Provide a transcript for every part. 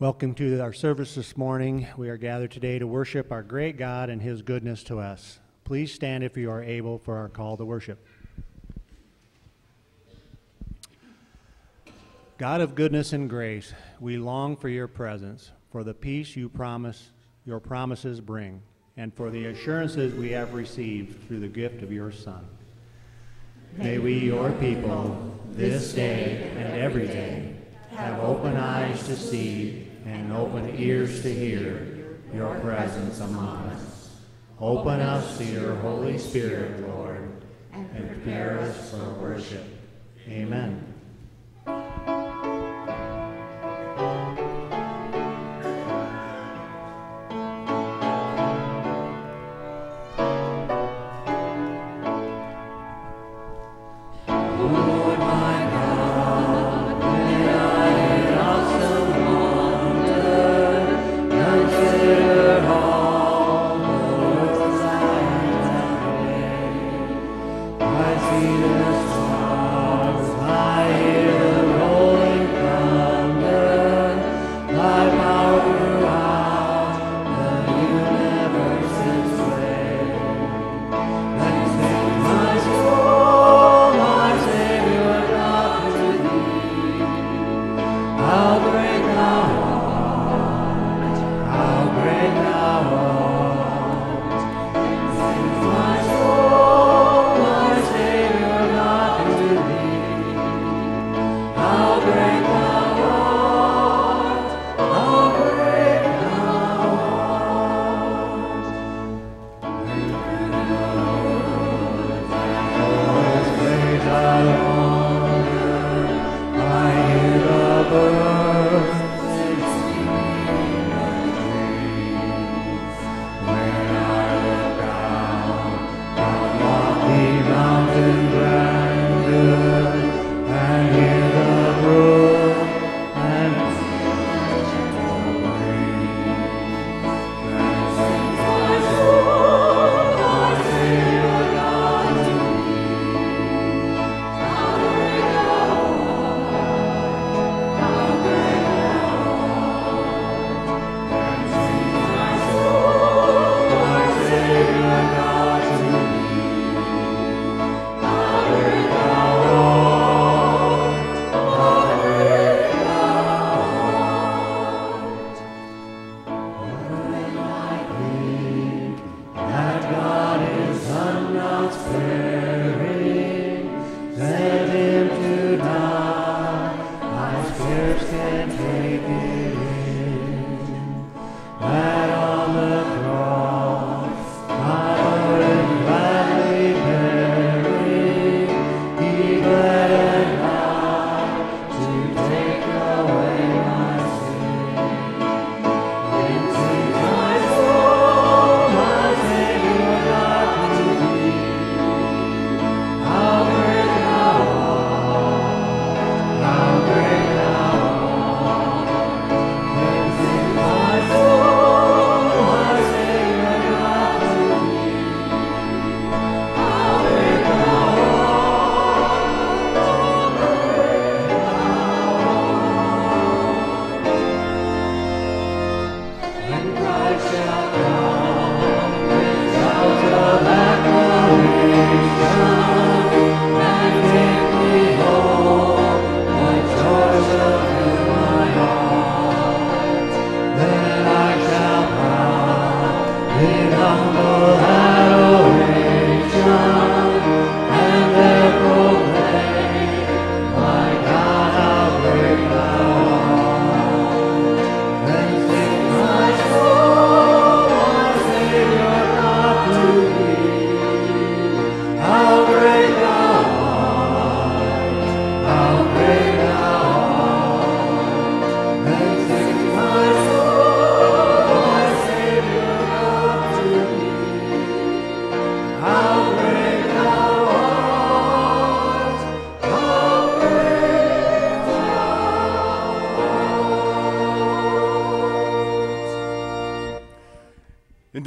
Welcome to our service this morning. We are gathered today to worship our great God and His goodness to us. Please stand if you are able for our call to worship. God of goodness and grace, we long for your presence, for the peace you promise, your promises bring, and for the assurances we have received through the gift of your Son. May we, your people, this day and every day, have open eyes to see and open ears to hear your presence among us. Open us to your Holy Spirit, Lord, and prepare us for worship. Amen.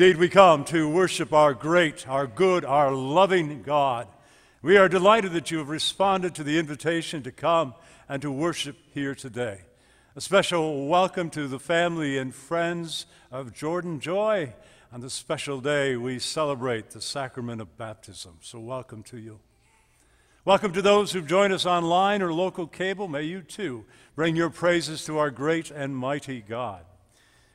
Indeed, we come to worship our great, our good, our loving God. We are delighted that you have responded to the invitation to come and to worship here today. A special welcome to the family and friends of Jordan Joy on this special day we celebrate the sacrament of baptism. So, welcome to you. Welcome to those who've joined us online or local cable. May you too bring your praises to our great and mighty God.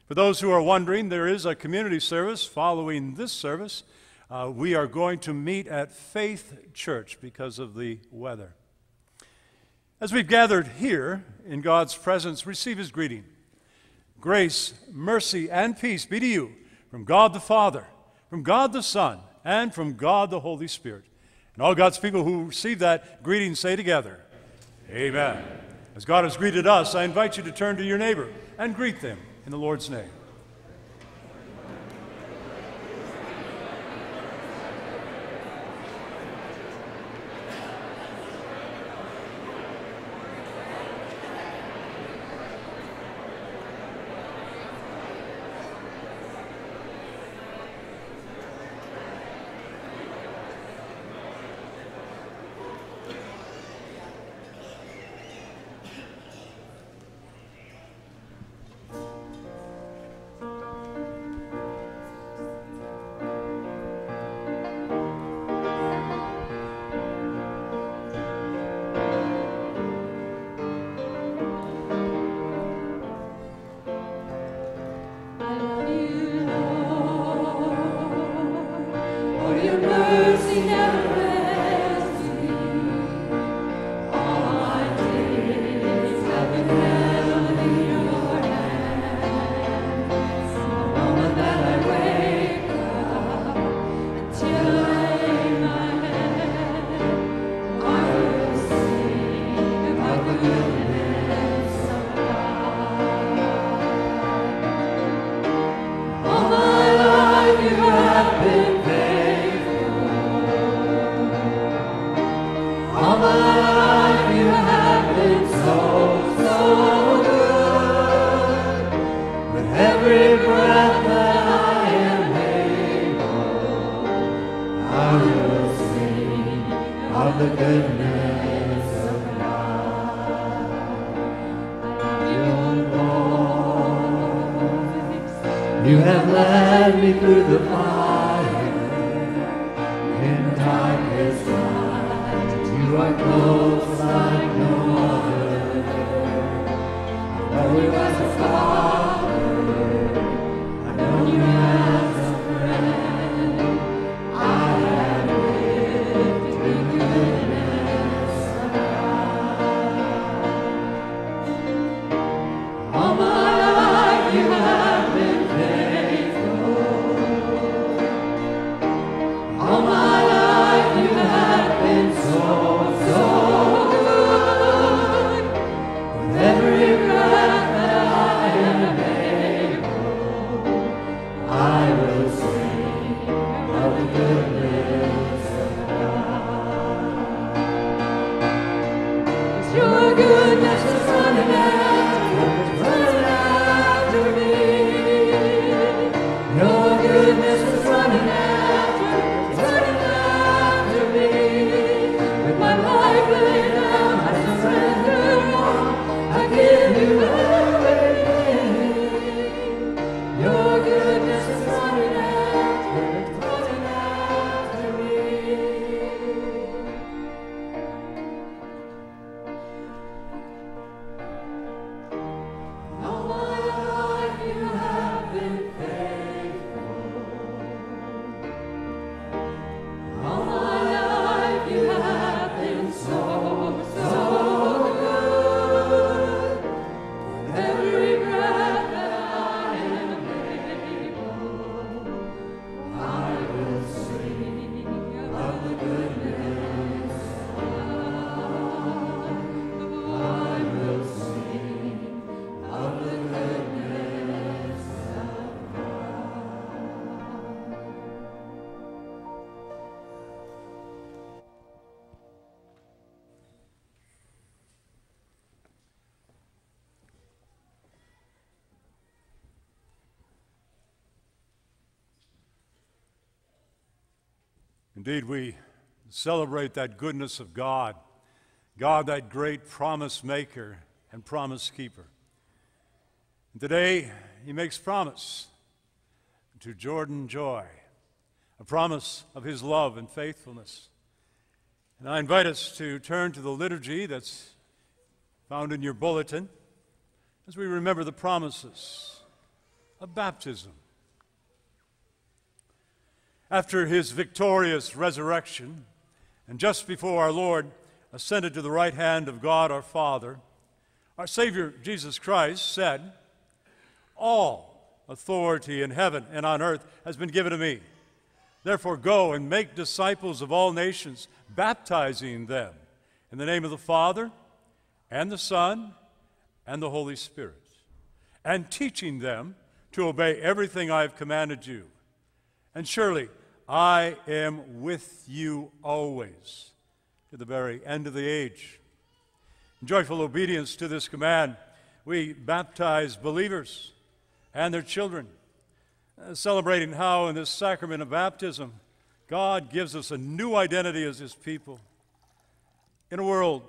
For those who are wondering, there is a community service following this service. Uh, we are going to meet at Faith Church because of the weather. As we've gathered here in God's presence, receive his greeting. Grace, mercy, and peace be to you from God the Father, from God the Son, and from God the Holy Spirit. And all God's people who receive that greeting say together, Amen. As God has greeted us, I invite you to turn to your neighbor and greet them in the Lord's name. Indeed, we celebrate that goodness of God, God, that great promise maker and promise keeper. And Today, he makes promise to Jordan Joy, a promise of his love and faithfulness. And I invite us to turn to the liturgy that's found in your bulletin as we remember the promises of baptism. After his victorious resurrection, and just before our Lord ascended to the right hand of God our Father, our Savior Jesus Christ said, All authority in heaven and on earth has been given to me. Therefore, go and make disciples of all nations, baptizing them in the name of the Father, and the Son, and the Holy Spirit, and teaching them to obey everything I have commanded you. And surely I am with you always to the very end of the age. In joyful obedience to this command, we baptize believers and their children, uh, celebrating how in this sacrament of baptism, God gives us a new identity as His people. In a world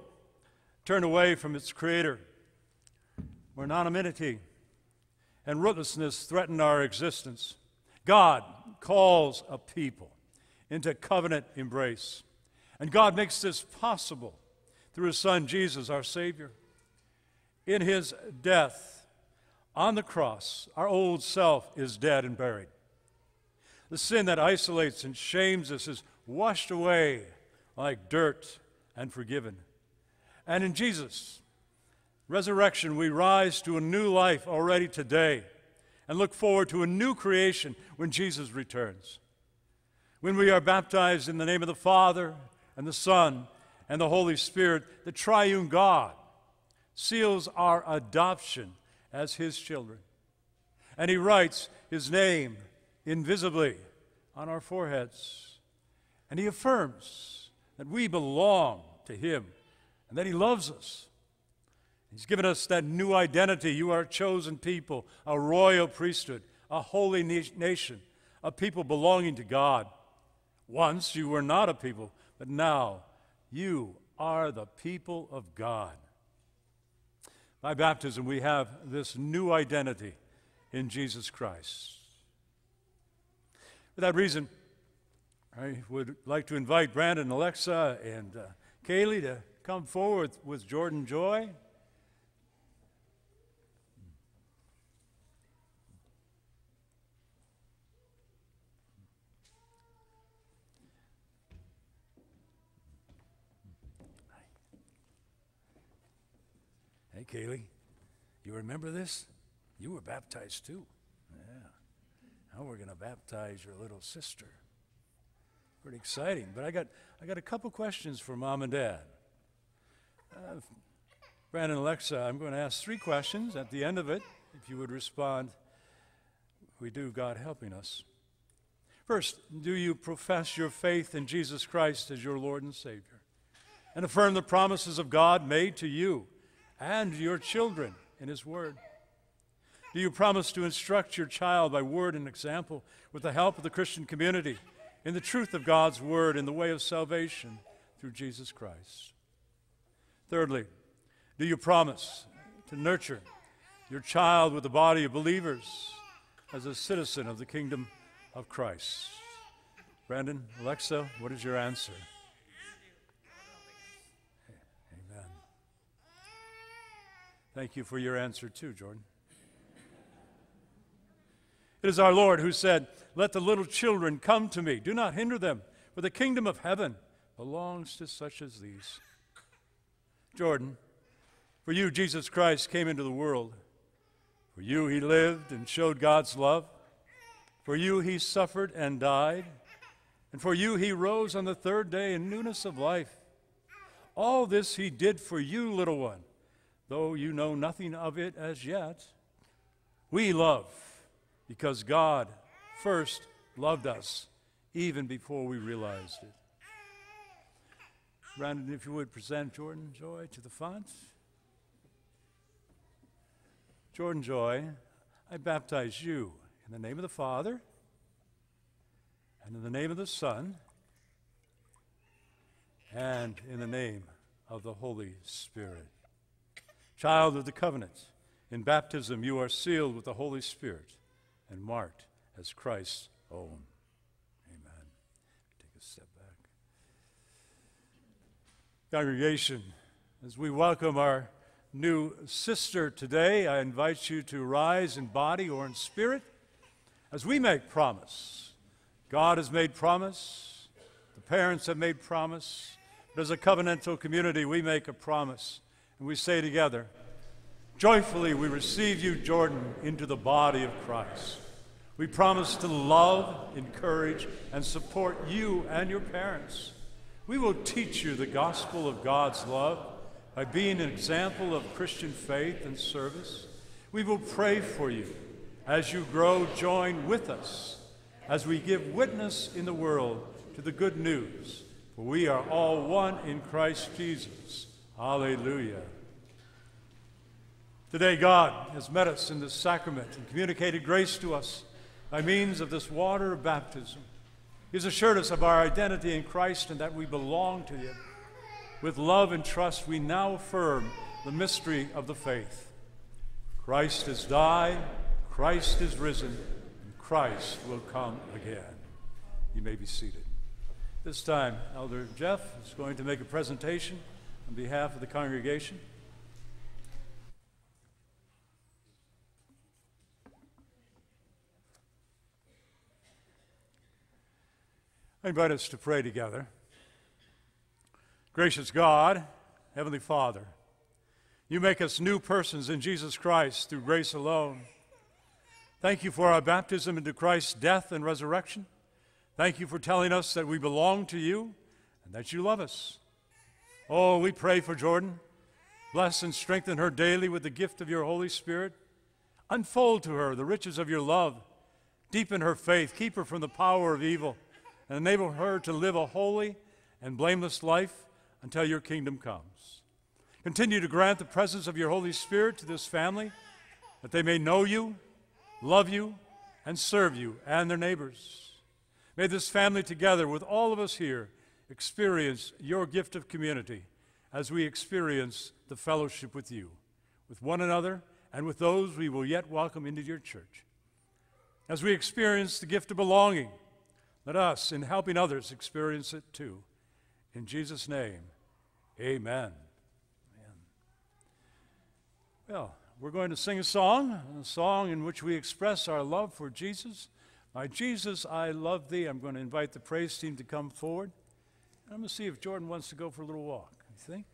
turned away from its Creator, where anonymity and rootlessness threaten our existence, God calls a people into covenant embrace. And God makes this possible through His Son, Jesus, our Savior. In His death on the cross, our old self is dead and buried. The sin that isolates and shames us is washed away like dirt and forgiven. And in Jesus, resurrection, we rise to a new life already today and look forward to a new creation when Jesus returns. When we are baptized in the name of the Father and the Son and the Holy Spirit, the triune God seals our adoption as His children. And He writes His name invisibly on our foreheads. And He affirms that we belong to Him and that He loves us He's given us that new identity. You are a chosen people, a royal priesthood, a holy nation, a people belonging to God. Once you were not a people, but now you are the people of God. By baptism, we have this new identity in Jesus Christ. For that reason, I would like to invite Brandon, Alexa, and uh, Kaylee to come forward with Jordan Joy. Hey, Kaylee, you remember this? You were baptized too. Yeah. Now we're going to baptize your little sister. Pretty exciting. But I got, I got a couple questions for mom and dad. Uh, Brandon Alexa, I'm going to ask three questions. At the end of it, if you would respond, we do, God helping us. First, do you profess your faith in Jesus Christ as your Lord and Savior and affirm the promises of God made to you and your children in His Word? Do you promise to instruct your child by word and example with the help of the Christian community in the truth of God's Word in the way of salvation through Jesus Christ? Thirdly, do you promise to nurture your child with the body of believers as a citizen of the kingdom of Christ? Brandon, Alexa, what is your answer? Thank you for your answer, too, Jordan. It is our Lord who said, Let the little children come to me. Do not hinder them, for the kingdom of heaven belongs to such as these. Jordan, for you, Jesus Christ came into the world. For you, he lived and showed God's love. For you, he suffered and died. And for you, he rose on the third day in newness of life. All this he did for you, little one though you know nothing of it as yet. We love because God first loved us even before we realized it. Brandon, if you would present Jordan Joy to the font. Jordan Joy, I baptize you in the name of the Father and in the name of the Son and in the name of the Holy Spirit child of the covenant, In baptism, you are sealed with the Holy Spirit and marked as Christ's own. Amen. Take a step back. Congregation, as we welcome our new sister today, I invite you to rise in body or in spirit as we make promise. God has made promise, the parents have made promise, but as a covenantal community, we make a promise. And we say together, Joyfully we receive you, Jordan, into the body of Christ. We promise to love, encourage, and support you and your parents. We will teach you the gospel of God's love by being an example of Christian faith and service. We will pray for you as you grow, join with us as we give witness in the world to the good news. For we are all one in Christ Jesus. Hallelujah. Today, God has met us in this sacrament and communicated grace to us by means of this water of baptism. He's assured us of our identity in Christ and that we belong to Him. With love and trust, we now affirm the mystery of the faith. Christ has died, Christ is risen, and Christ will come again. You may be seated. This time, Elder Jeff is going to make a presentation on behalf of the congregation. I invite us to pray together. Gracious God, Heavenly Father, you make us new persons in Jesus Christ through grace alone. Thank you for our baptism into Christ's death and resurrection. Thank you for telling us that we belong to you and that you love us. Oh, we pray for Jordan. Bless and strengthen her daily with the gift of your Holy Spirit. Unfold to her the riches of your love. Deepen her faith. Keep her from the power of evil and enable her to live a holy and blameless life until your kingdom comes. Continue to grant the presence of your Holy Spirit to this family that they may know you, love you, and serve you and their neighbors. May this family, together with all of us here, experience your gift of community as we experience the fellowship with you, with one another, and with those we will yet welcome into your church. As we experience the gift of belonging, let us, in helping others, experience it too. In Jesus' name, amen. amen. Well, we're going to sing a song, a song in which we express our love for Jesus. My Jesus, I love thee. I'm going to invite the praise team to come forward. I'm going to see if Jordan wants to go for a little walk. You think?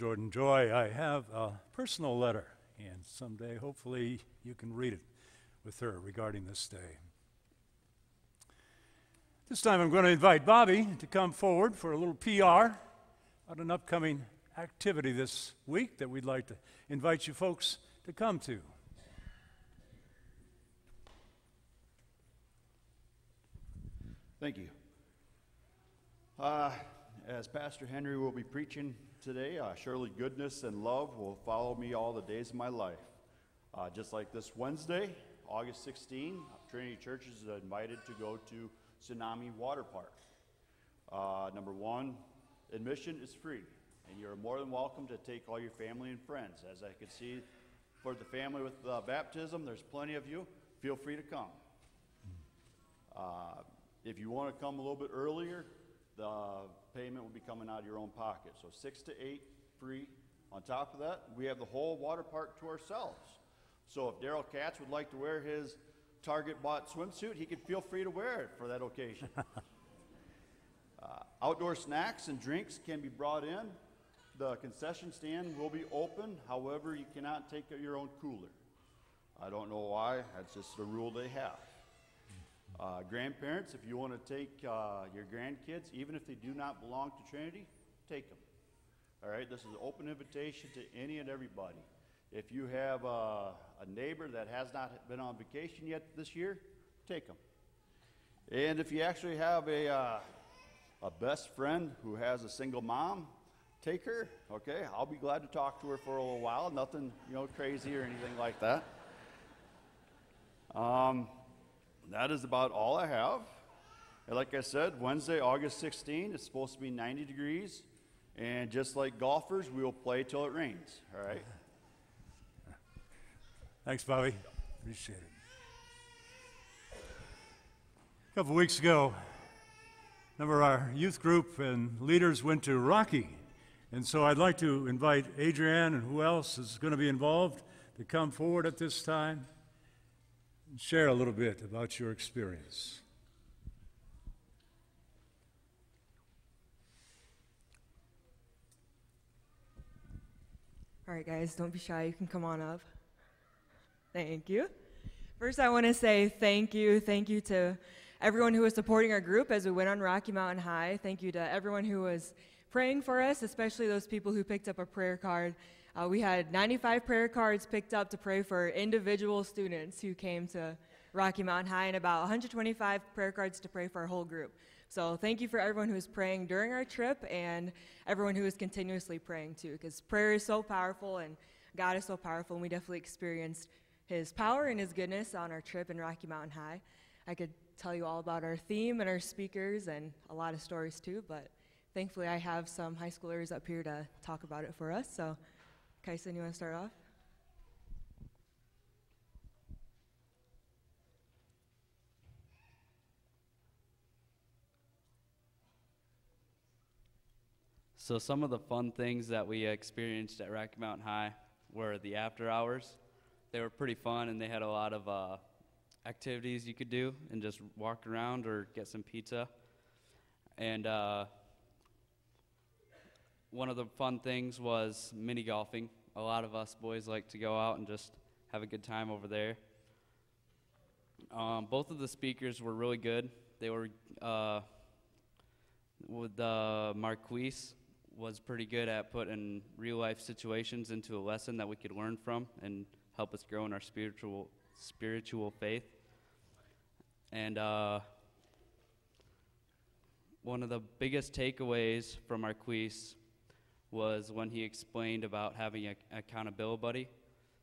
Jordan Joy, I have a personal letter, and someday hopefully you can read it with her regarding this day. This time I'm going to invite Bobby to come forward for a little PR on an upcoming activity this week that we'd like to invite you folks to come to. Thank you. Uh, as Pastor Henry will be preaching today, uh, surely goodness and love will follow me all the days of my life. Uh, just like this Wednesday, August 16, Trinity Church is invited to go to Tsunami Water Park. Uh, number one, admission is free, and you're more than welcome to take all your family and friends. As I can see, for the family with uh, baptism, there's plenty of you. Feel free to come. Uh, if you want to come a little bit earlier, the payment will be coming out of your own pocket. So six to eight free. On top of that, we have the whole water park to ourselves. So if Daryl Katz would like to wear his Target bought swimsuit, he could feel free to wear it for that occasion. uh, outdoor snacks and drinks can be brought in. The concession stand will be open. However, you cannot take your own cooler. I don't know why. That's just the rule they have. Uh, grandparents, if you want to take uh, your grandkids, even if they do not belong to Trinity, take them. All right, this is an open invitation to any and everybody. If you have a, a neighbor that has not been on vacation yet this year, take them. And if you actually have a, uh, a best friend who has a single mom, take her. Okay, I'll be glad to talk to her for a little while. Nothing, you know, crazy or anything like that. Um, that is about all I have. And like I said, Wednesday, August 16, it's supposed to be 90 degrees. And just like golfers, we will play till it rains. All right. Thanks, Bobby. Appreciate it. A couple weeks ago, a number of our youth group and leaders went to Rocky. And so I'd like to invite Adrienne and who else is going to be involved to come forward at this time share a little bit about your experience. All right, guys, don't be shy. You can come on up. Thank you. First, I want to say thank you. Thank you to everyone who was supporting our group as we went on Rocky Mountain High. Thank you to everyone who was praying for us, especially those people who picked up a prayer card. Uh, we had 95 prayer cards picked up to pray for individual students who came to Rocky Mountain High, and about 125 prayer cards to pray for our whole group. So thank you for everyone who was praying during our trip and everyone who was continuously praying too, because prayer is so powerful and God is so powerful, and we definitely experienced His power and His goodness on our trip in Rocky Mountain High. I could tell you all about our theme and our speakers and a lot of stories too, but thankfully I have some high schoolers up here to talk about it for us. So, Kyson, you want to start off? So some of the fun things that we experienced at Rocky Mountain High were the after hours. They were pretty fun, and they had a lot of uh, activities you could do and just walk around or get some pizza. And uh, one of the fun things was mini golfing. A lot of us boys like to go out and just have a good time over there. Um, both of the speakers were really good. They were uh, with Marquise was pretty good at putting real life situations into a lesson that we could learn from and help us grow in our spiritual spiritual faith. And uh, one of the biggest takeaways from Marquise was when he explained about having an accountability buddy,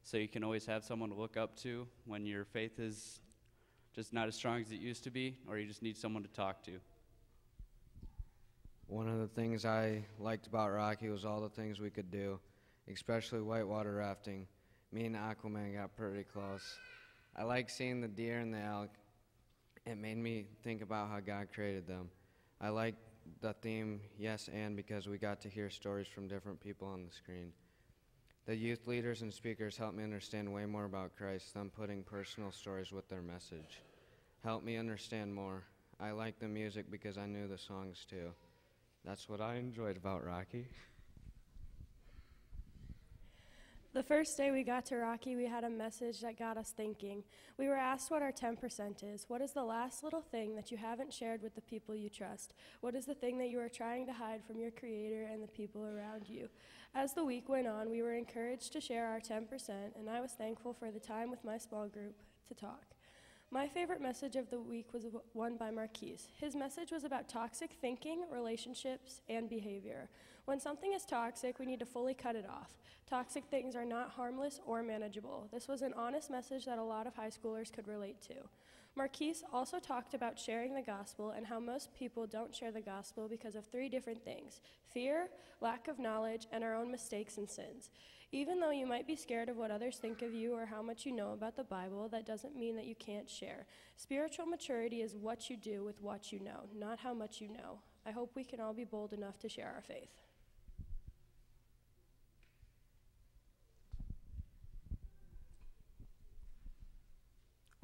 so you can always have someone to look up to when your faith is just not as strong as it used to be, or you just need someone to talk to. One of the things I liked about Rocky was all the things we could do, especially whitewater rafting. Me and Aquaman got pretty close. I like seeing the deer and the elk. It made me think about how God created them. I like the theme, yes, and because we got to hear stories from different people on the screen. The youth leaders and speakers helped me understand way more about Christ than putting personal stories with their message. Helped me understand more. I liked the music because I knew the songs too. That's what I enjoyed about Rocky. The first day we got to Rocky, we had a message that got us thinking. We were asked what our 10% is. What is the last little thing that you haven't shared with the people you trust? What is the thing that you are trying to hide from your Creator and the people around you? As the week went on, we were encouraged to share our 10%, and I was thankful for the time with my small group to talk. My favorite message of the week was one by Marquise. His message was about toxic thinking, relationships, and behavior. When something is toxic, we need to fully cut it off. Toxic things are not harmless or manageable. This was an honest message that a lot of high schoolers could relate to. Marquise also talked about sharing the gospel and how most people don't share the gospel because of three different things fear, lack of knowledge, and our own mistakes and sins. Even though you might be scared of what others think of you or how much you know about the Bible, that doesn't mean that you can't share. Spiritual maturity is what you do with what you know, not how much you know. I hope we can all be bold enough to share our faith.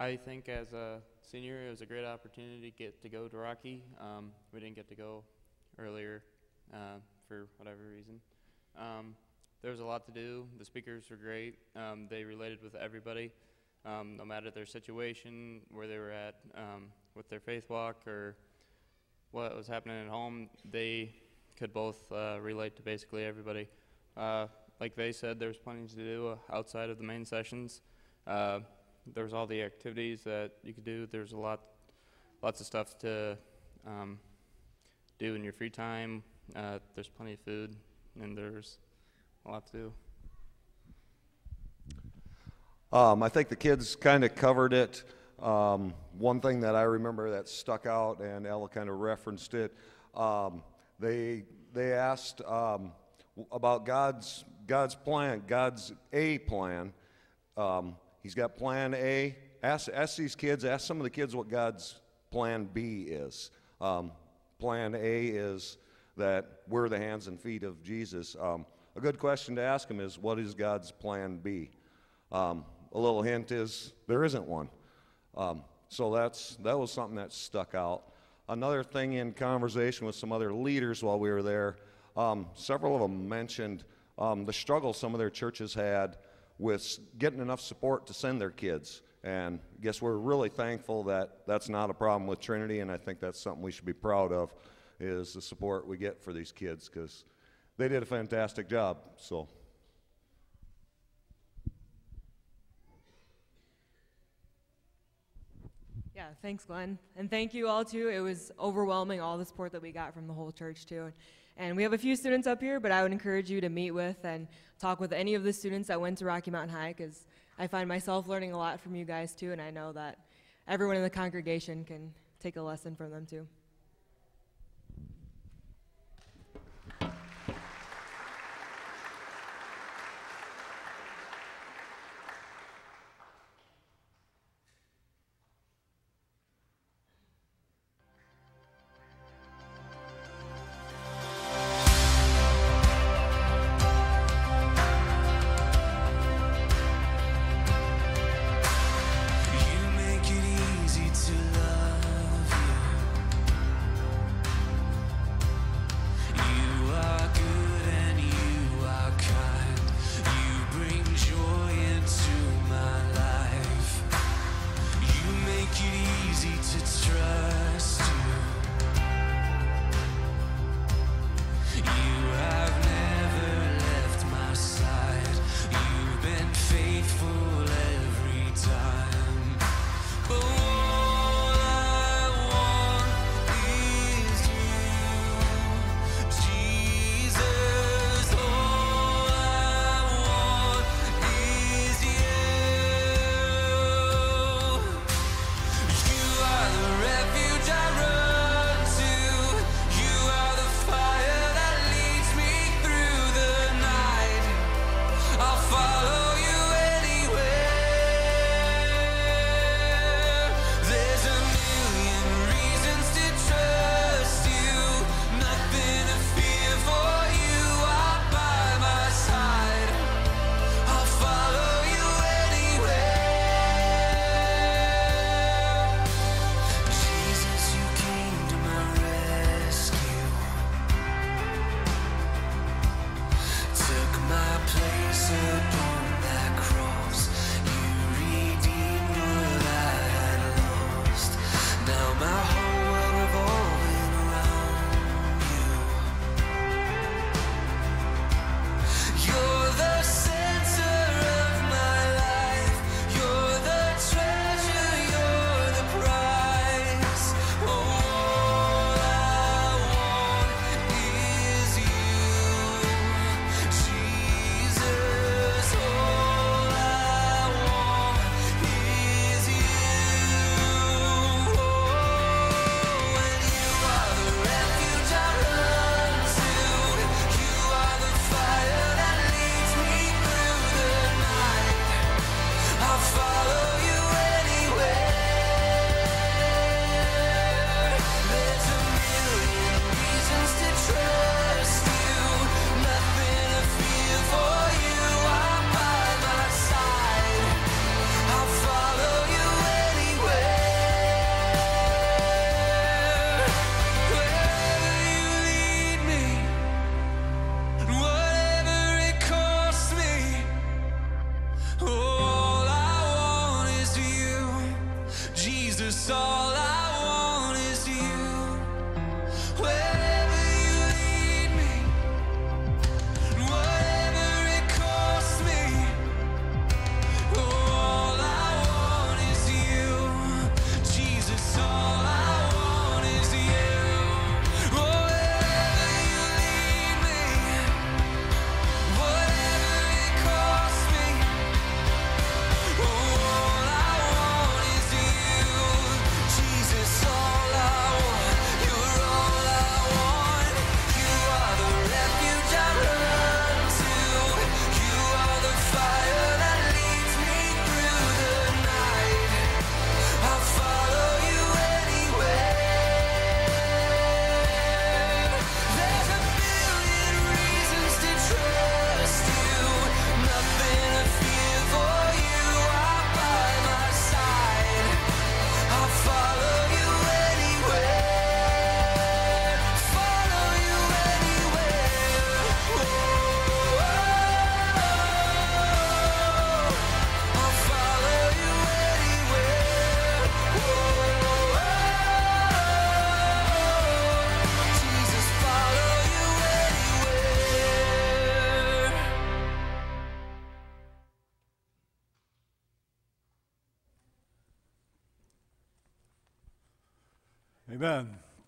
I think as a senior, it was a great opportunity to get to go to Rocky. Um, we didn't get to go earlier uh, for whatever reason. Um, there was a lot to do. The speakers were great. Um, they related with everybody, um, no matter their situation, where they were at um, with their faith walk, or what was happening at home. They could both uh, relate to basically everybody. Uh, like they said, there was plenty to do outside of the main sessions. There was all the activities that you could do. There's a lot, lots of stuff to um, do in your free time. Uh, there's plenty of food, and there's a lot to do. Um, I think the kids kind of covered it. Um, one thing that I remember that stuck out, and Ella kind of referenced it, um, they they asked um, about God's God's plan, God's A plan. Um, he's got Plan A. Ask ask these kids. Ask some of the kids what God's Plan B is. Um, plan A is that we're the hands and feet of Jesus. Um, a good question to ask him is, what is God's plan B? Um, a little hint is there isn't one. Um, so that's that was something that stuck out. Another thing in conversation with some other leaders while we were there, um, several of them mentioned um, the struggle some of their churches had with getting enough support to send their kids. And I guess we're really thankful that that's not a problem with Trinity, and I think that's something we should be proud of, is the support we get for these kids, because they did a fantastic job. So. Yeah, thanks, Glenn. And thank you all, too. It was overwhelming, all the support that we got from the whole church, too. And we have a few students up here, but I would encourage you to meet with and talk with any of the students that went to Rocky Mountain High, because I find myself learning a lot from you guys, too, and I know that everyone in the congregation can take a lesson from them, too.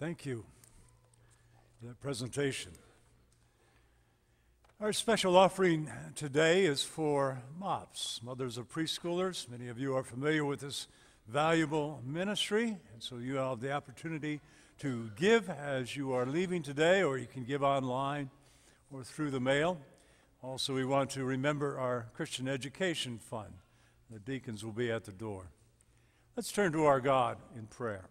Thank you for that presentation. Our special offering today is for MOPS, Mothers of Preschoolers. Many of you are familiar with this valuable ministry, and so you have the opportunity to give as you are leaving today, or you can give online or through the mail. Also, we want to remember our Christian Education Fund. The deacons will be at the door. Let's turn to our God in prayer.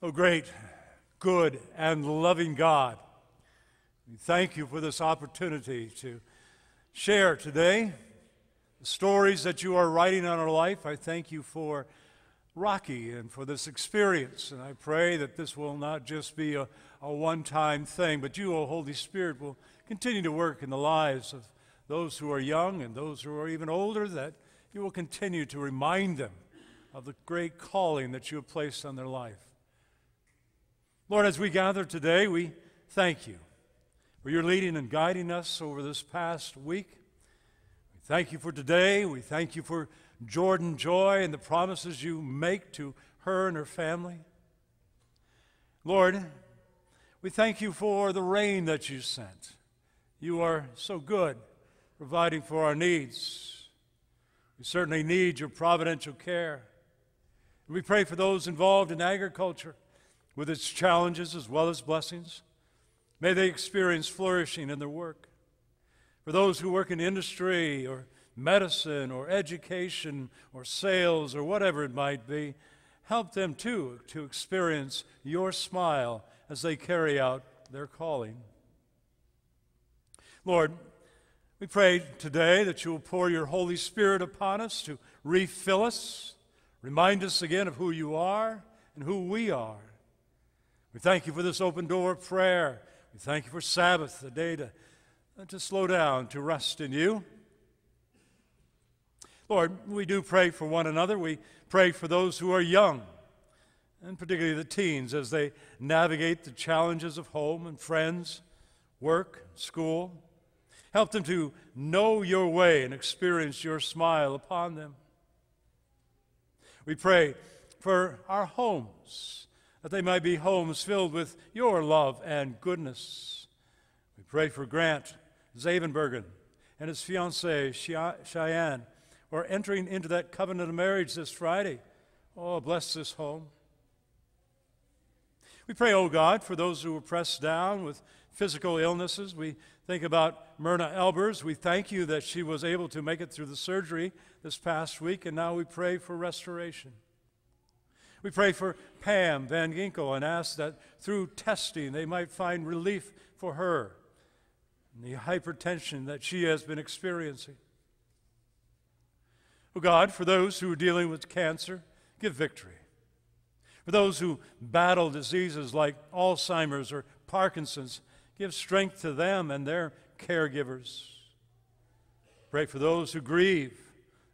Oh, great, good, and loving God, we thank you for this opportunity to share today the stories that you are writing on our life. I thank you for Rocky and for this experience. And I pray that this will not just be a, a one time thing, but you, O Holy Spirit, will continue to work in the lives of those who are young and those who are even older, that you will continue to remind them of the great calling that you have placed on their life. Lord, as we gather today, we thank you for your leading and guiding us over this past week. We thank you for today. We thank you for Jordan Joy and the promises you make to her and her family. Lord, we thank you for the rain that you sent. You are so good providing for our needs. We certainly need your providential care. We pray for those involved in agriculture with its challenges as well as blessings. May they experience flourishing in their work. For those who work in industry or medicine or education or sales or whatever it might be, help them too to experience your smile as they carry out their calling. Lord, we pray today that you will pour your Holy Spirit upon us to refill us, remind us again of who you are and who we are. We thank you for this open door of prayer. We thank you for Sabbath, the day to, uh, to slow down, to rest in you. Lord, we do pray for one another. We pray for those who are young, and particularly the teens, as they navigate the challenges of home and friends, work, school. Help them to know your way and experience your smile upon them. We pray for our homes, that they might be homes filled with your love and goodness. We pray for Grant Zavenbergen and his fiancee, Cheyenne, who are entering into that covenant of marriage this Friday. Oh, bless this home. We pray, oh God, for those who are pressed down with physical illnesses. We think about Myrna Elbers. We thank you that she was able to make it through the surgery this past week, and now we pray for restoration. We pray for Pam Van Ginkel and ask that through testing they might find relief for her and the hypertension that she has been experiencing. Oh God, for those who are dealing with cancer, give victory. For those who battle diseases like Alzheimer's or Parkinson's, give strength to them and their caregivers. Pray for those who grieve,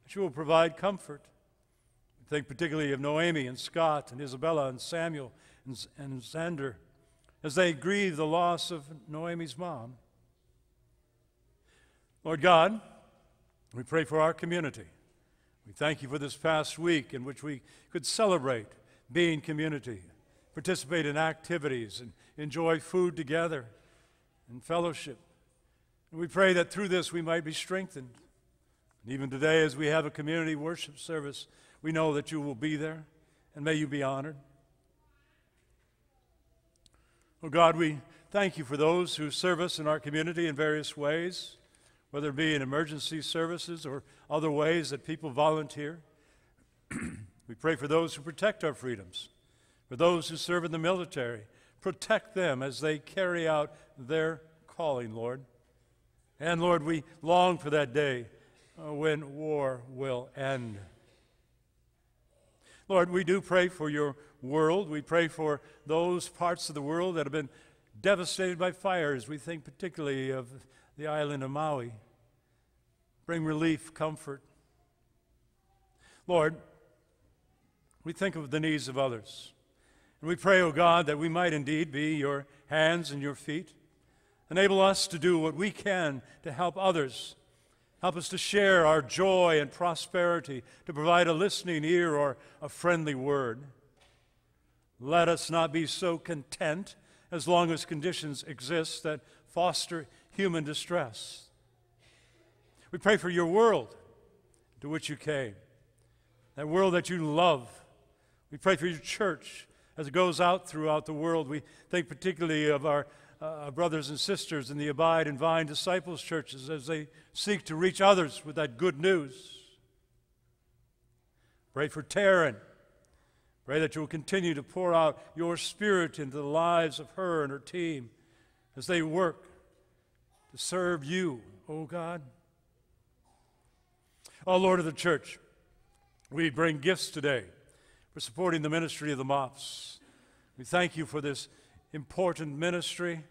that you will provide comfort. Think particularly of Noemi and Scott and Isabella and Samuel and, and Xander as they grieve the loss of Noemi's mom. Lord God, we pray for our community. We thank you for this past week in which we could celebrate being community, participate in activities, and enjoy food together and fellowship. And we pray that through this we might be strengthened. And even today, as we have a community worship service, we know that you will be there, and may you be honored. Oh God, we thank you for those who serve us in our community in various ways, whether it be in emergency services or other ways that people volunteer. we pray for those who protect our freedoms, for those who serve in the military. Protect them as they carry out their calling, Lord. And Lord, we long for that day uh, when war will end. Lord, we do pray for your world. We pray for those parts of the world that have been devastated by fires. We think particularly of the island of Maui. Bring relief, comfort. Lord, we think of the needs of others. And we pray, O oh God, that we might indeed be your hands and your feet. Enable us to do what we can to help others Help us to share our joy and prosperity, to provide a listening ear or a friendly word. Let us not be so content as long as conditions exist that foster human distress. We pray for your world to which you came, that world that you love. We pray for your church as it goes out throughout the world. We think particularly of our uh, brothers and sisters in the Abide and Vine Disciples churches as they seek to reach others with that good news. Pray for Taryn. Pray that you will continue to pour out your spirit into the lives of her and her team as they work to serve you, oh God. Oh Lord of the church, we bring gifts today for supporting the ministry of the MOPS. We thank you for this important ministry.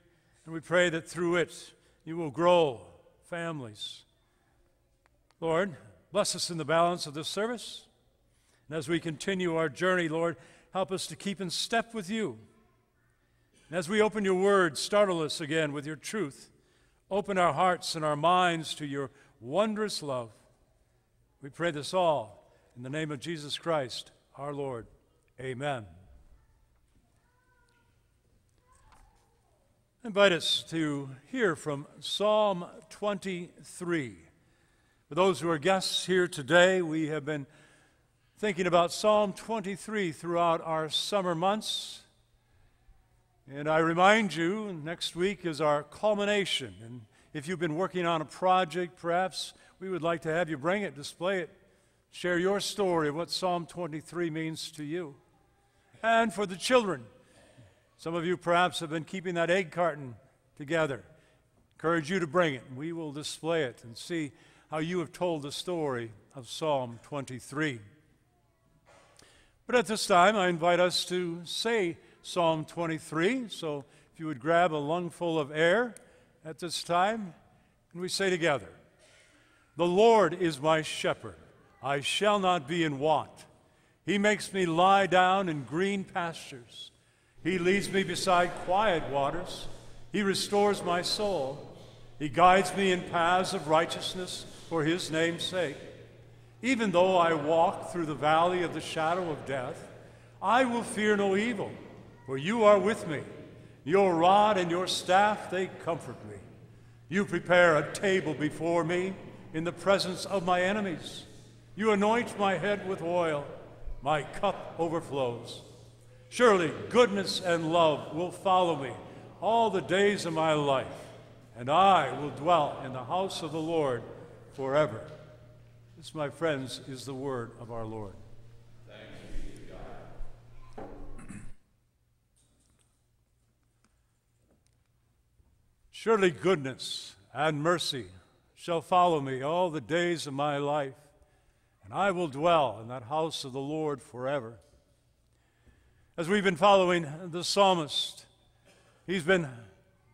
And we pray that through it you will grow families. Lord, bless us in the balance of this service. And as we continue our journey, Lord, help us to keep in step with you. And as we open your word, startle us again with your truth. Open our hearts and our minds to your wondrous love. We pray this all in the name of Jesus Christ, our Lord. Amen. I invite us to hear from Psalm 23. For those who are guests here today, we have been thinking about Psalm 23 throughout our summer months. And I remind you, next week is our culmination. And if you've been working on a project, perhaps we would like to have you bring it, display it, share your story of what Psalm 23 means to you. And for the children, some of you perhaps have been keeping that egg carton together. Encourage you to bring it, we will display it and see how you have told the story of Psalm 23. But at this time, I invite us to say Psalm 23. So if you would grab a lungful of air at this time, and we say together The Lord is my shepherd, I shall not be in want. He makes me lie down in green pastures. He leads me beside quiet waters. He restores my soul. He guides me in paths of righteousness for his name's sake. Even though I walk through the valley of the shadow of death, I will fear no evil, for you are with me. Your rod and your staff, they comfort me. You prepare a table before me in the presence of my enemies. You anoint my head with oil. My cup overflows. Surely goodness and love will follow me all the days of my life, and I will dwell in the house of the Lord forever. This, my friends, is the word of our Lord. Surely goodness and mercy shall follow me all the days of my life, and I will dwell in that house of the Lord forever. As we've been following the psalmist, he's been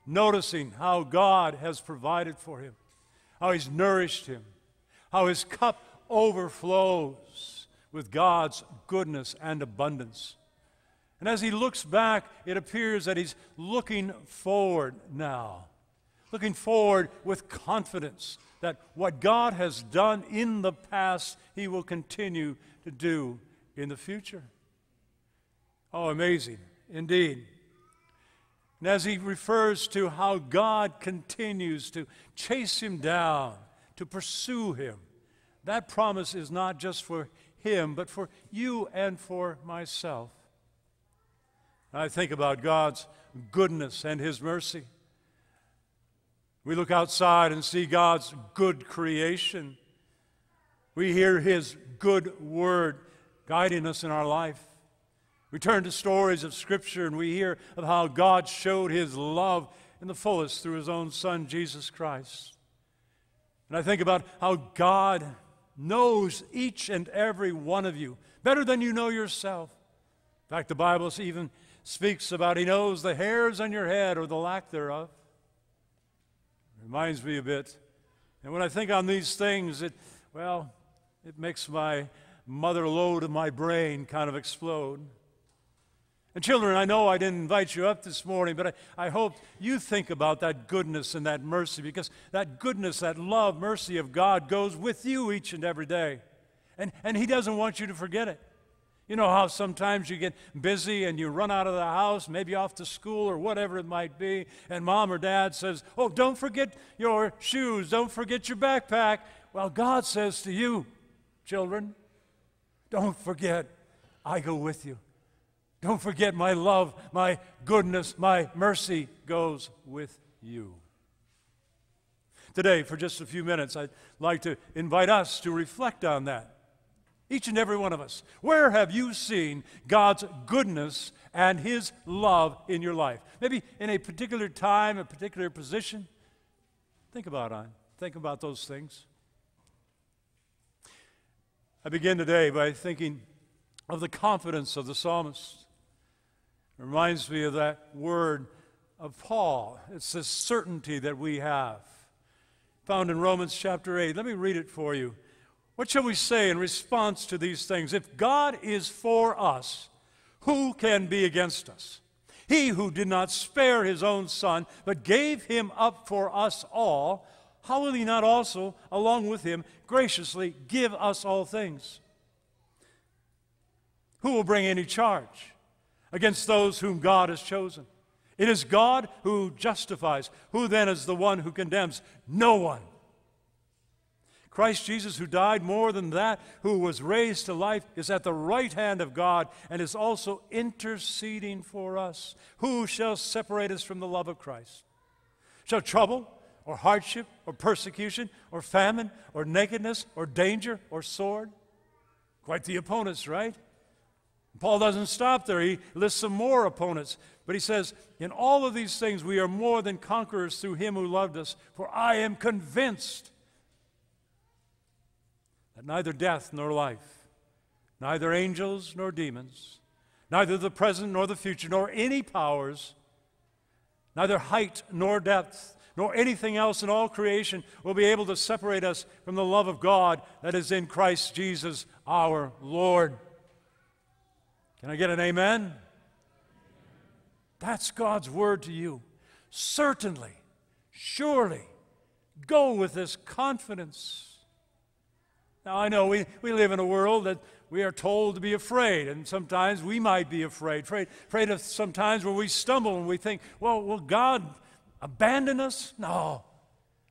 noticing how God has provided for him, how he's nourished him, how his cup overflows with God's goodness and abundance. And as he looks back, it appears that he's looking forward now, looking forward with confidence that what God has done in the past, he will continue to do in the future. Oh, amazing indeed. And as he refers to how God continues to chase him down, to pursue him, that promise is not just for him, but for you and for myself. I think about God's goodness and his mercy. We look outside and see God's good creation. We hear his good word guiding us in our life. We turn to stories of Scripture and we hear of how God showed his love in the fullest through his own Son, Jesus Christ. And I think about how God knows each and every one of you better than you know yourself. In fact, the Bible even speaks about he knows the hairs on your head or the lack thereof. It Reminds me a bit. And when I think on these things, it, well, it makes my mother load of my brain kind of explode. And children, I know I didn't invite you up this morning, but I, I hope you think about that goodness and that mercy because that goodness, that love, mercy of God goes with you each and every day. And, and He doesn't want you to forget it. You know how sometimes you get busy and you run out of the house, maybe off to school or whatever it might be, and mom or dad says, Oh, don't forget your shoes, don't forget your backpack. Well, God says to you, children, don't forget, I go with you. Don't forget my love, my goodness, my mercy goes with you. Today, for just a few minutes, I'd like to invite us to reflect on that. Each and every one of us. Where have you seen God's goodness and His love in your life? Maybe in a particular time, a particular position. Think about on. Think about those things. I begin today by thinking of the confidence of the psalmist. Reminds me of that word of Paul. It's the certainty that we have. Found in Romans chapter 8. Let me read it for you. What shall we say in response to these things? If God is for us, who can be against us? He who did not spare his own son, but gave him up for us all, how will he not also, along with him, graciously give us all things? Who will bring any charge against those whom God has chosen? It is God who justifies. Who then is the one who condemns? No one. Christ Jesus, who died more than that, who was raised to life, is at the right hand of God and is also interceding for us. Who shall separate us from the love of Christ? Shall trouble, or hardship, or persecution, or famine, or nakedness, or danger, or sword? Quite the opponents, right? Paul doesn't stop there. He lists some more opponents. But he says, In all of these things, we are more than conquerors through him who loved us. For I am convinced that neither death nor life, neither angels nor demons, neither the present nor the future, nor any powers, neither height nor depth, nor anything else in all creation will be able to separate us from the love of God that is in Christ Jesus our Lord. Can I get an amen? That's God's word to you. Certainly, surely, go with this confidence. Now, I know we, we live in a world that we are told to be afraid, and sometimes we might be afraid. Afraid, afraid of sometimes when we stumble and we think, well, will God abandon us? No.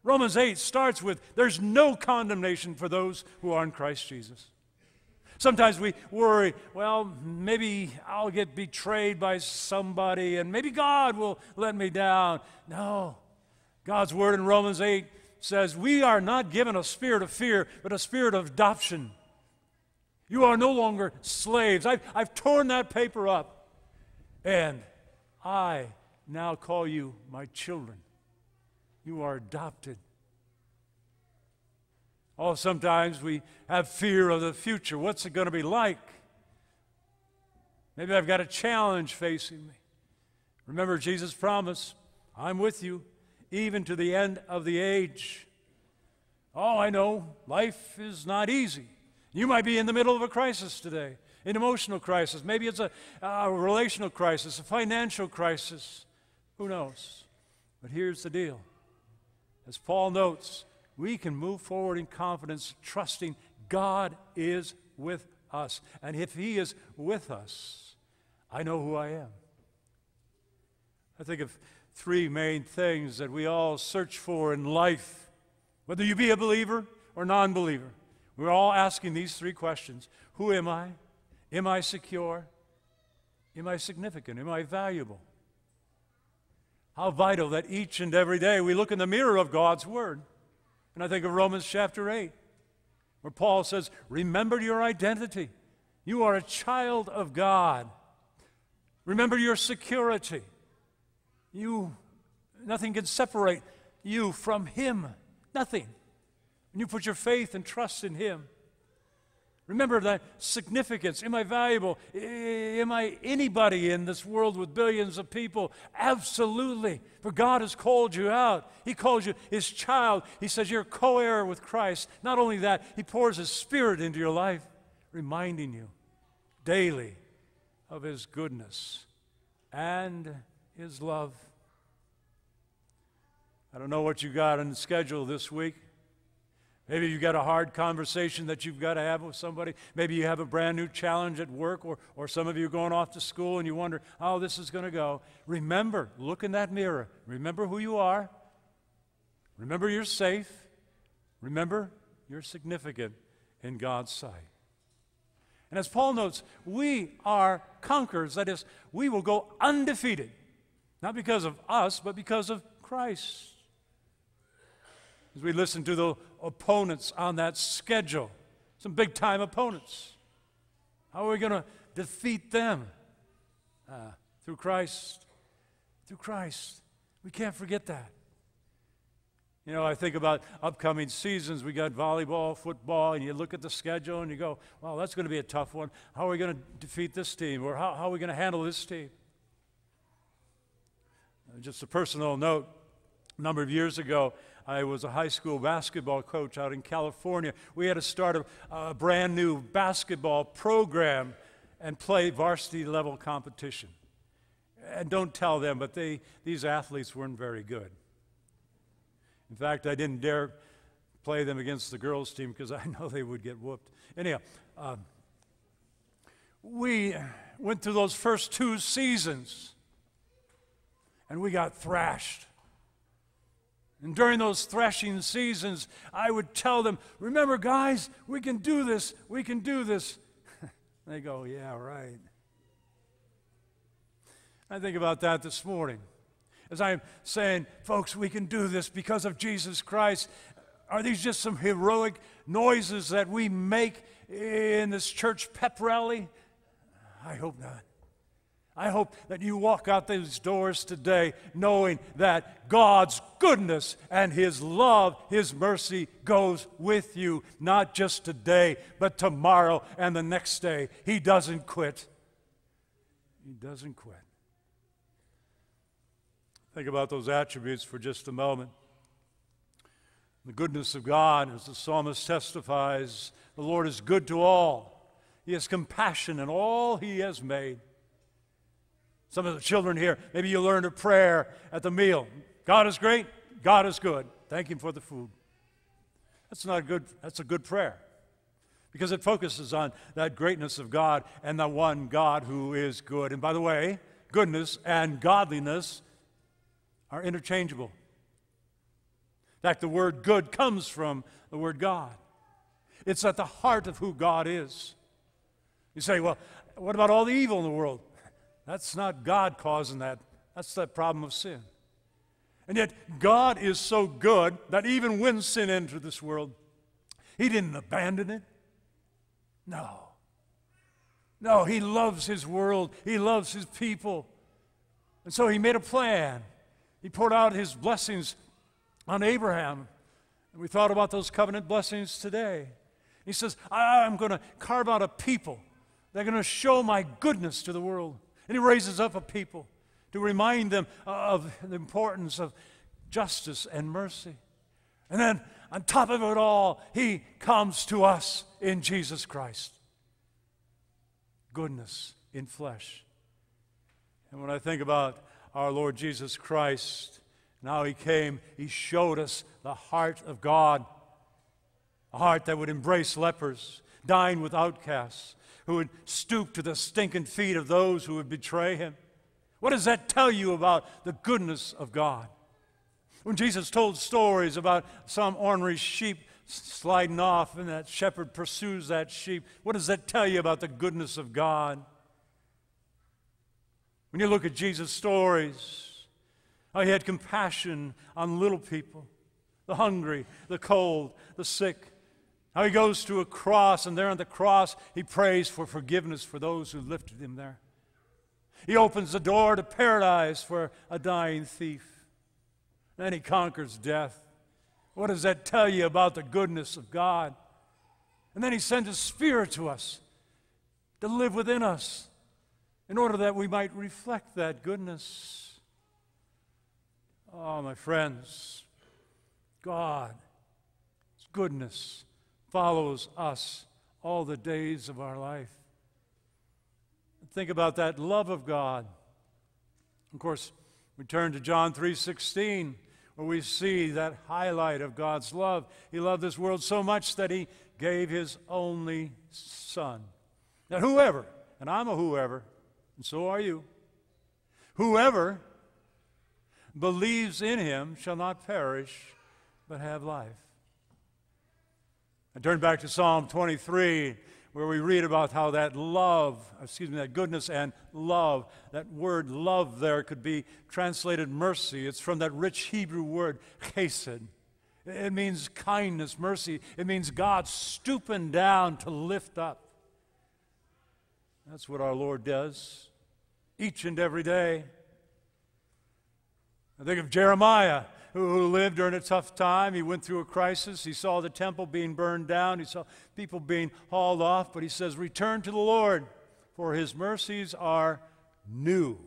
Romans 8 starts with there's no condemnation for those who are in Christ Jesus. Sometimes we worry, well, maybe I'll get betrayed by somebody and maybe God will let me down. No. God's word in Romans 8 says, We are not given a spirit of fear, but a spirit of adoption. You are no longer slaves. I've, I've torn that paper up, and I now call you my children. You are adopted. Oh, sometimes we have fear of the future. What's it going to be like? Maybe I've got a challenge facing me. Remember Jesus' promise I'm with you even to the end of the age. Oh, I know, life is not easy. You might be in the middle of a crisis today, an emotional crisis. Maybe it's a, a relational crisis, a financial crisis. Who knows? But here's the deal. As Paul notes, we can move forward in confidence, trusting God is with us. And if He is with us, I know who I am. I think of three main things that we all search for in life, whether you be a believer or non believer. We're all asking these three questions Who am I? Am I secure? Am I significant? Am I valuable? How vital that each and every day we look in the mirror of God's Word. And I think of Romans chapter 8, where Paul says, Remember your identity. You are a child of God. Remember your security. You, nothing can separate you from Him. Nothing. When you put your faith and trust in Him. Remember that significance. Am I valuable? Am I anybody in this world with billions of people? Absolutely. For God has called you out. He calls you His child. He says you're co heir with Christ. Not only that, He pours His Spirit into your life, reminding you daily of His goodness and His love. I don't know what you got on the schedule this week. Maybe you've got a hard conversation that you've got to have with somebody. Maybe you have a brand new challenge at work, or, or some of you are going off to school and you wonder how this is going to go. Remember, look in that mirror. Remember who you are. Remember you're safe. Remember you're significant in God's sight. And as Paul notes, we are conquerors. That is, we will go undefeated. Not because of us, but because of Christ. As we listen to the opponents on that schedule, some big time opponents, how are we going to defeat them? Uh, through Christ. Through Christ. We can't forget that. You know, I think about upcoming seasons. We got volleyball, football, and you look at the schedule and you go, well, that's going to be a tough one. How are we going to defeat this team? Or how, how are we going to handle this team? Uh, Just a personal note a number of years ago, I was a high school basketball coach out in California. We had to start a, a brand new basketball program and play varsity level competition. And don't tell them, but they, these athletes weren't very good. In fact, I didn't dare play them against the girls' team because I know they would get whooped. Anyhow, um, we went through those first two seasons and we got thrashed. And during those threshing seasons, I would tell them, Remember, guys, we can do this, we can do this. they go, Yeah, right. I think about that this morning. As I'm saying, folks, we can do this because of Jesus Christ. Are these just some heroic noises that we make in this church pep rally? I hope not. I hope that you walk out these doors today knowing that God's goodness and His love, His mercy goes with you, not just today, but tomorrow and the next day. He doesn't quit. He doesn't quit. Think about those attributes for just a moment. The goodness of God, as the psalmist testifies, the Lord is good to all. He has compassion in all He has made. Some of the children here, maybe you learned a prayer at the meal. God is great, God is good. Thank Him for the food. That's not good, that's a good prayer. Because it focuses on that greatness of God and the one God who is good. And by the way, goodness and godliness are interchangeable. In fact, the word good comes from the word God. It's at the heart of who God is. You say, well, what about all the evil in the world? That's not God causing that. That's the problem of sin. And yet, God is so good that even when sin entered this world, He didn't abandon it. No. No, He loves His world, He loves His people. And so He made a plan. He poured out His blessings on Abraham. And we thought about those covenant blessings today. He says, I'm going to carve out a people. They're going to show my goodness to the world. And he raises up a people. to remind them of the importance of justice and mercy. And then, on top of it all, He comes to us in Jesus Christ. Goodness in flesh. And when I think about our Lord Jesus Christ and how He came, He showed us the heart of God, a heart that would embrace lepers, dine with outcasts, who would stoop to the stinking feet of those who would betray Him. What does that tell you about the goodness of God? When Jesus told stories about some ornery sheep sliding off and that shepherd pursues that sheep, what does that tell you about the goodness of God? When you look at Jesus' stories, how he had compassion on little people, the hungry, the cold, the sick, how he goes to a cross and there on the cross he prays for forgiveness for those who lifted him there. He opens the door to paradise for a dying thief. Then he conquers death. What does that tell you about the goodness of God? And then he sends his spirit to us to live within us in order that we might reflect that goodness. Oh, my friends, God's goodness follows us all the days of our life. Think about that love of God. Of course, we turn to John 3:16 where we see that highlight of God's love. He loved this world so much that he gave his only son. That whoever, and I'm a whoever, and so are you, whoever believes in him shall not perish, but have life. Turn back to Psalm 23, where we read about how that love, excuse me, that goodness and love, that word love there could be translated mercy. It's from that rich Hebrew word, chesed. It means kindness, mercy. It means God stooping down to lift up. That's what our Lord does each and every day. I think of Jeremiah, who, lived during a tough time. He went through a crisis. He saw the temple being burned down, he saw people being hauled off. But he says, Return to the Lord, for his mercies are new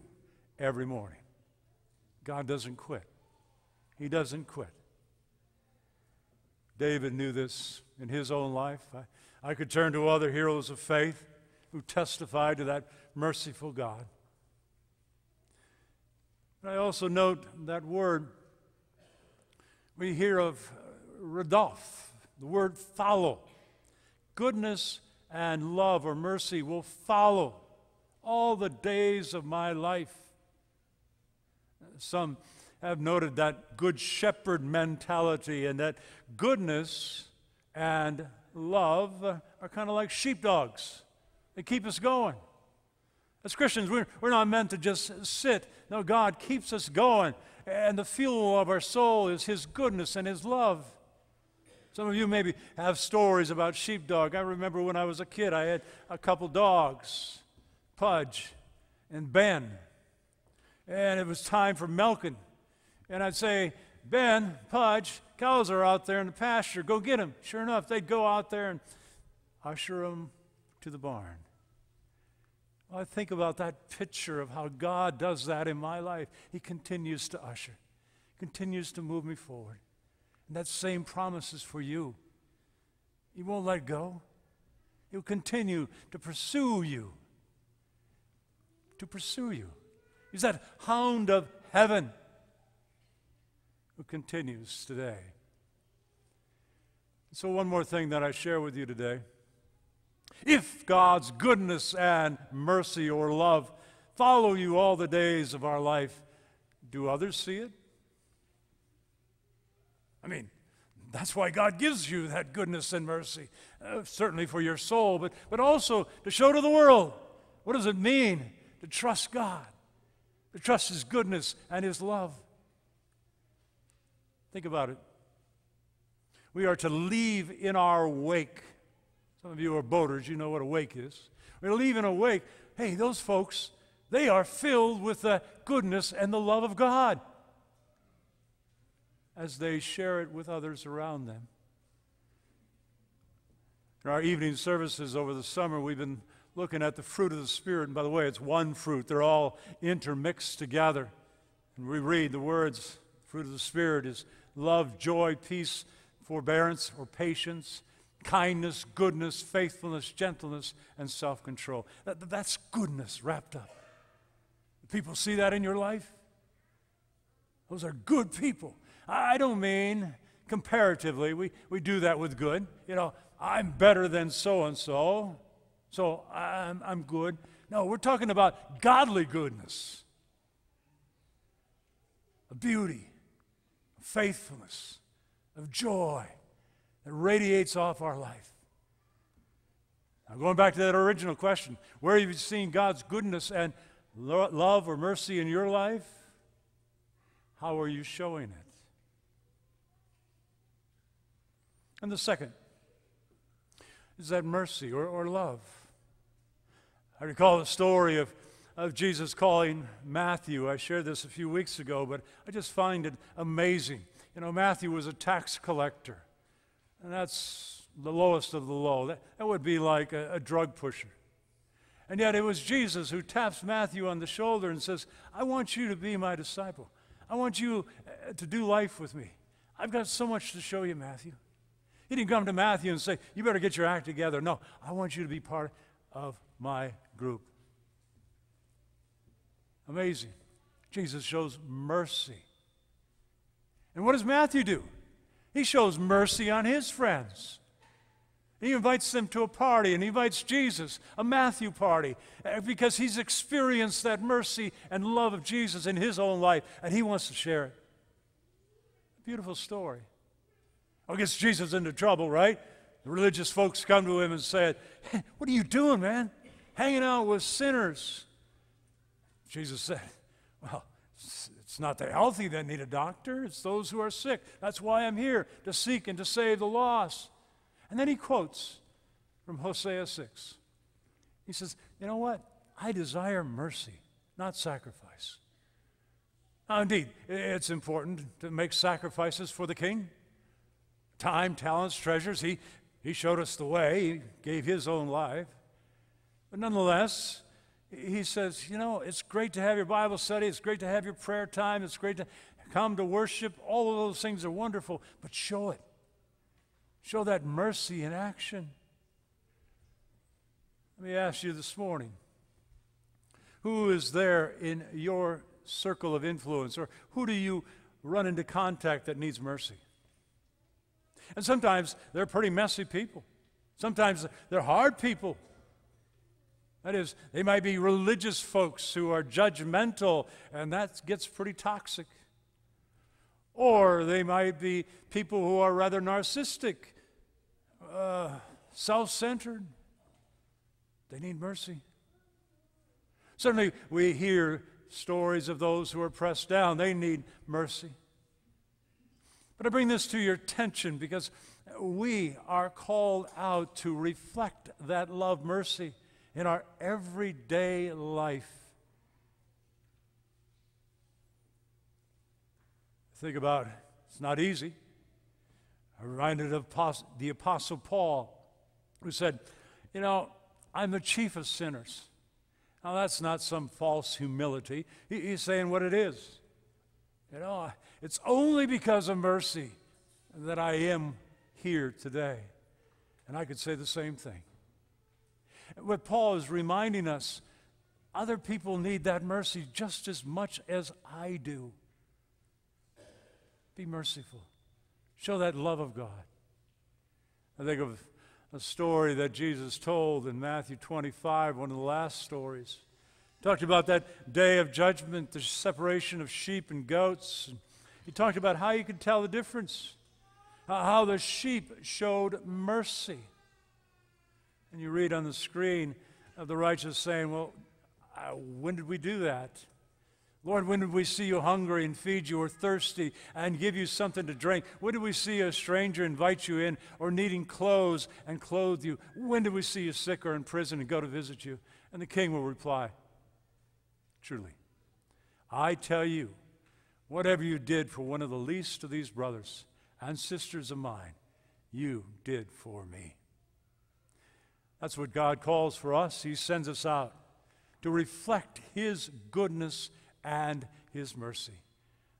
every morning. God doesn't quit, he doesn't quit. David knew this in his own life. I, I could turn to other heroes of faith who testified to that merciful God. But I also note that word we hear of radaf, the word follow. Goodness and love or mercy will follow all the days of my life. Some have noted that good shepherd mentality and that goodness and love are kind of like sheepdogs. They keep us going. As Christians, we're, we're not meant to just sit. No, God keeps us going. And the fuel of our soul is His goodness and His love. Some of you maybe have stories about sheepdog. I remember when I was a kid, I had a couple dogs, Pudge and Ben. And it was time for milking. And I'd say, Ben, Pudge, cows are out there in the pasture. Go get them. Sure enough, they'd go out there and usher them to the barn. I think about that picture of how God does that in my life. He continues to usher, continues to move me forward. And that same promise is for you. He won't let go. He'll continue to pursue you. To pursue you. He's that hound of heaven who continues today. So, one more thing that I share with you today. If God's goodness and mercy or love follow you all the days of our life, do others see it? I mean, that's why God gives you that goodness and mercy, uh, certainly for your soul, but, but also to show to the world what does it mean to trust God, to trust His goodness and His love. Think about it. We are to leave in our wake some of you are boaters, you know what a wake is. We're leaving a wake. Hey, those folks, they are filled with the goodness and the love of God as they share it with others around them. In our evening services over the summer, we've been looking at the fruit of the Spirit. And by the way, it's one fruit, they're all intermixed together. And we read the words fruit of the Spirit is love, joy, peace, forbearance, or patience, kindness, goodness, faithfulness, gentleness, and self control. That, that's goodness wrapped up. People see that in your life? Those are good people. I don't mean comparatively. We, we do that with good. You know, I'm better than so and so, so I'm, I'm good. No, we're talking about godly goodness, of beauty, of faithfulness, of joy that radiates off our life. Now, going back to that original question where have you seen God's goodness and lo- love or mercy in your life? How are you showing it? And the second is that mercy or, or love. I recall the story of, of Jesus calling Matthew. I shared this a few weeks ago, but I just find it amazing. You know, Matthew was a tax collector, and that's the lowest of the low. That, that would be like a, a drug pusher. And yet it was Jesus who taps Matthew on the shoulder and says, I want you to be my disciple. I want you uh, to do life with me. I've got so much to show you, Matthew. He didn't come to Matthew and say, You better get your act together. No, I want you to be part of my group. Amazing. Jesus shows mercy. And what does Matthew do? He shows mercy on his friends. He invites them to a party and he invites Jesus, a Matthew party, uh, because he's experienced that mercy and love of Jesus in his own life and he wants to share it. Beautiful story. Well, gets Jesus into trouble, right? The religious folks come to him and said, hey, What are you doing, man? Hanging out with sinners. Jesus said, Well, it's not the healthy that need a doctor, it's those who are sick. That's why I'm here, to seek and to save the lost. And then he quotes from Hosea 6. He says, You know what? I desire mercy, not sacrifice. Now, indeed, it's important to make sacrifices for the king. Time, talents, treasures. He, he showed us the way, he gave his own life. But nonetheless, he says, You know, it's great to have your Bible study, it's great to have your prayer time, it's great to come to worship. All of those things are wonderful, but show it. Show that mercy in action. Let me ask you this morning who is there in your circle of influence, or who do you run into contact that needs mercy? And sometimes they're pretty messy people. Sometimes they're hard people. That is, they might be religious folks who are judgmental, and that gets pretty toxic. Or they might be people who are rather narcissistic, uh, self centered. They need mercy. Certainly, we hear stories of those who are pressed down, they need mercy. But I bring this to your attention because we are called out to reflect that love, mercy in our everyday life. Think about it. It's not easy. I'm reminded of the Apostle Paul, who said, You know, I'm the chief of sinners. Now, that's not some false humility. He's saying what it is. You know, it's only because of mercy that I am here today. And I could say the same thing. What Paul is reminding us other people need that mercy just as much as I do. Be merciful. Show that love of God. I think of a story that Jesus told in Matthew 25, one of the last stories. Talked about that day of judgment, the separation of sheep and goats. He talked about how you could tell the difference, how the sheep showed mercy. And you read on the screen of the righteous saying, Well, uh, when did we do that? Lord, when did we see you hungry and feed you, or thirsty and give you something to drink? When did we see a stranger invite you in, or needing clothes and clothe you? When did we see you sick or in prison and go to visit you? And the king will reply, Truly, I tell you, whatever you did for one of the least of these brothers and sisters of mine, you did for me. That's what God calls for us. He sends us out to reflect His goodness and His mercy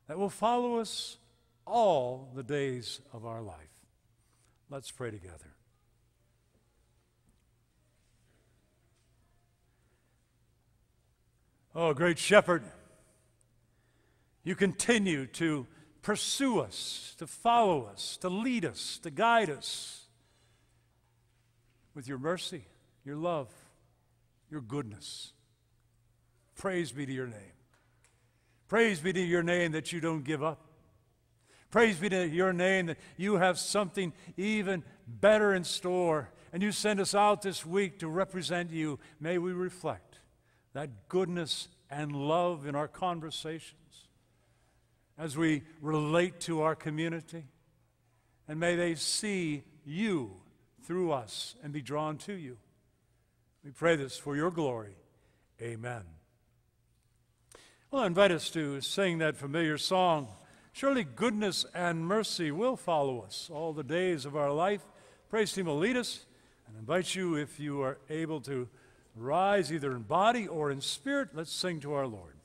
that will follow us all the days of our life. Let's pray together. Oh, great shepherd, you continue to pursue us, to follow us, to lead us, to guide us with your mercy, your love, your goodness. Praise be to your name. Praise be to your name that you don't give up. Praise be to your name that you have something even better in store. And you send us out this week to represent you. May we reflect that goodness and love in our conversations as we relate to our community. And may they see you through us and be drawn to you. We pray this for your glory. Amen. Well, I invite us to sing that familiar song. Surely goodness and mercy will follow us all the days of our life. Praise team will lead us and invite you, if you are able to rise either in body or in spirit, let's sing to our Lord.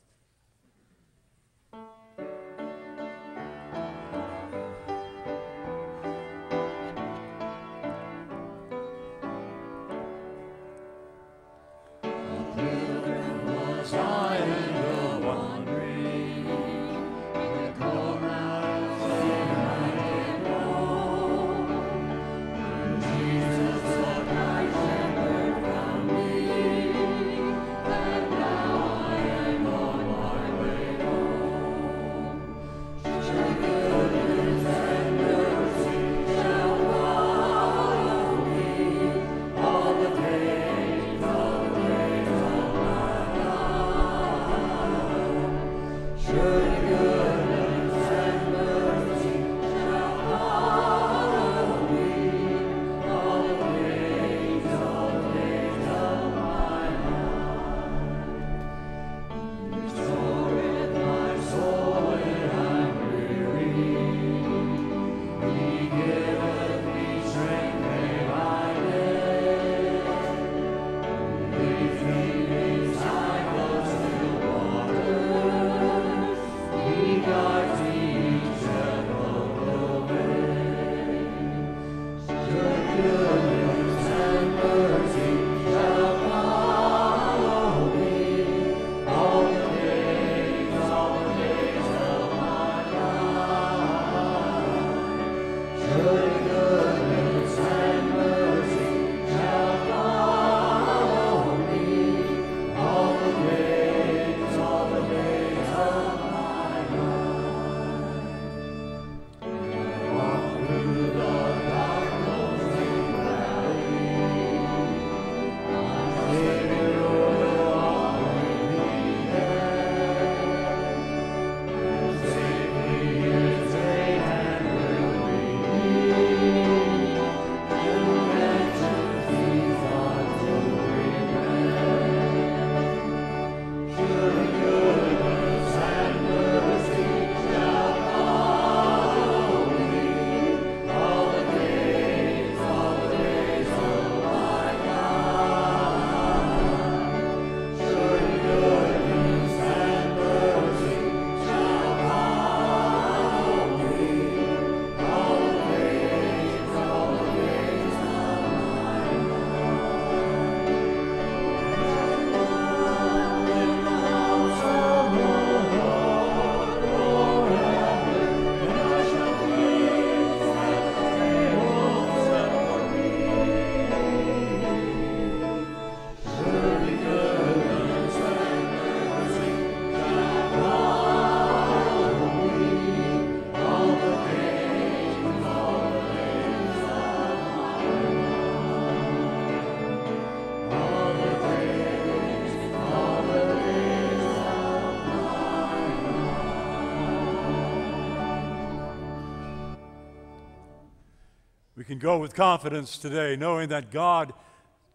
can go with confidence today, knowing that God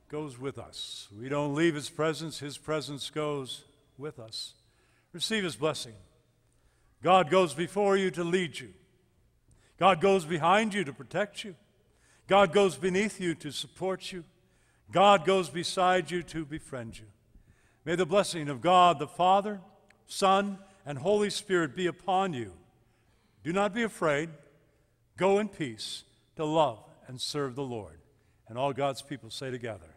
goes with us. We don't leave His presence, His presence goes with us. Receive His blessing. God goes before you to lead you, God goes behind you to protect you, God goes beneath you to support you, God goes beside you to befriend you. May the blessing of God the Father, Son, and Holy Spirit be upon you. Do not be afraid. Go in peace to love and serve the Lord. And all God's people say together,